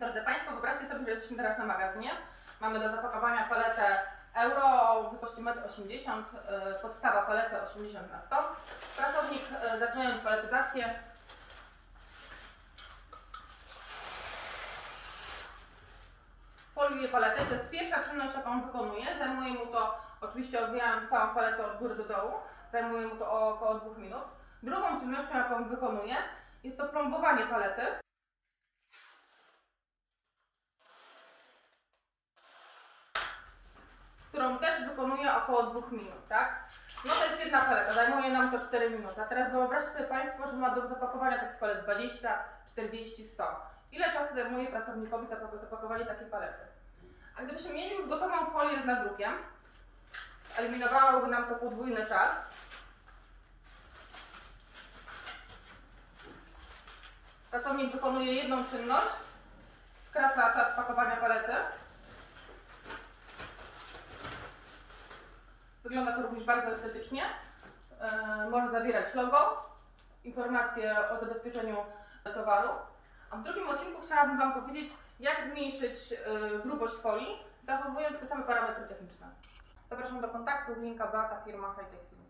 Drodzy Państwo, wyobraźcie sobie, że jesteśmy teraz na magazynie. Mamy do zapakowania paletę euro o wysokości 1,80 m, y, podstawa palety 80 na 100 Pracownik y, zaczynając paletyzację foliuje paletę. To jest pierwsza czynność, jaką wykonuje. Zajmuje mu to, oczywiście odbijam całą paletę od góry do dołu, zajmuje mu to około 2 minut. Drugą czynnością, jaką wykonuje, jest to plombowanie palety. Około 2 minut, tak? No to jest jedna paleta, zajmuje nam to 4 minuty. A teraz wyobraźcie sobie Państwo, że ma do zapakowania takich palet 20, 40, 100. Ile czasu zajmuje pracownikowi zapak- zapakowanie takiej palety? A gdybyśmy mieli już gotową folię z nadrukiem, eliminowałoby nam to podwójny czas. Pracownik wykonuje jedną czynność, skraca czas pakowania palety. Wygląda to również bardzo estetycznie. E, może zawierać logo, informacje o zabezpieczeniu towaru. A w drugim odcinku chciałabym Wam powiedzieć, jak zmniejszyć e, grubość folii, zachowując te same parametry techniczne. Zapraszam do kontaktu, linka Beata, firma Hightech Film.